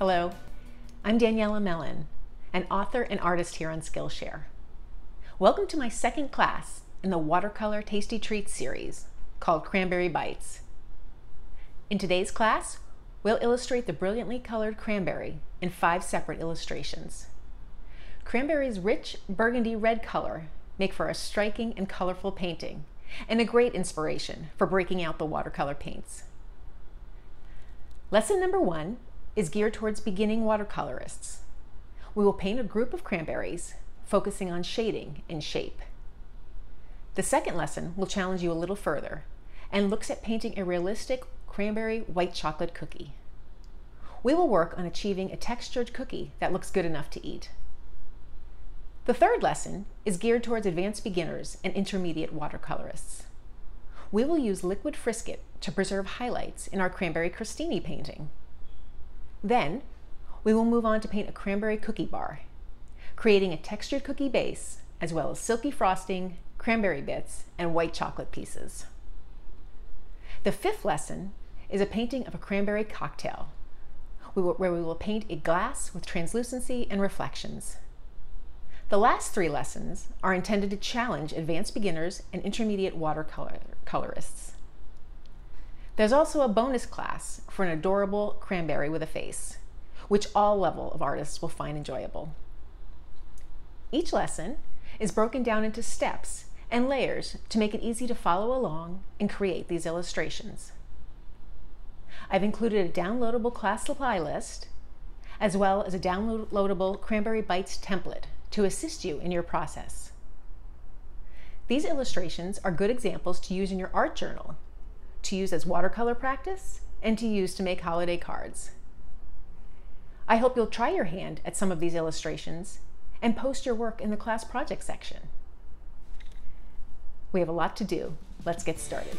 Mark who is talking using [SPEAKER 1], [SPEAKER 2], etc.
[SPEAKER 1] Hello, I'm Daniela Mellen, an author and artist here on Skillshare. Welcome to my second class in the Watercolor Tasty Treats series called Cranberry Bites. In today's class, we'll illustrate the brilliantly colored cranberry in five separate illustrations. Cranberry's rich burgundy red color make for a striking and colorful painting and a great inspiration for breaking out the watercolor paints. Lesson number one is geared towards beginning watercolorists. We will paint a group of cranberries, focusing on shading and shape. The second lesson will challenge you a little further and looks at painting a realistic cranberry white chocolate cookie. We will work on achieving a textured cookie that looks good enough to eat. The third lesson is geared towards advanced beginners and intermediate watercolorists. We will use liquid frisket to preserve highlights in our cranberry crostini painting. Then, we will move on to paint a cranberry cookie bar, creating a textured cookie base, as well as silky frosting, cranberry bits, and white chocolate pieces. The fifth lesson is a painting of a cranberry cocktail, where we will paint a glass with translucency and reflections. The last three lessons are intended to challenge advanced beginners and intermediate watercolorists. There's also a bonus class for an adorable cranberry with a face, which all level of artists will find enjoyable. Each lesson is broken down into steps and layers to make it easy to follow along and create these illustrations. I've included a downloadable class supply list, as well as a downloadable Cranberry Bites template to assist you in your process. These illustrations are good examples to use in your art journal, to use as watercolor practice, and to use to make holiday cards. I hope you'll try your hand at some of these illustrations and post your work in the class project section. We have a lot to do. Let's get started.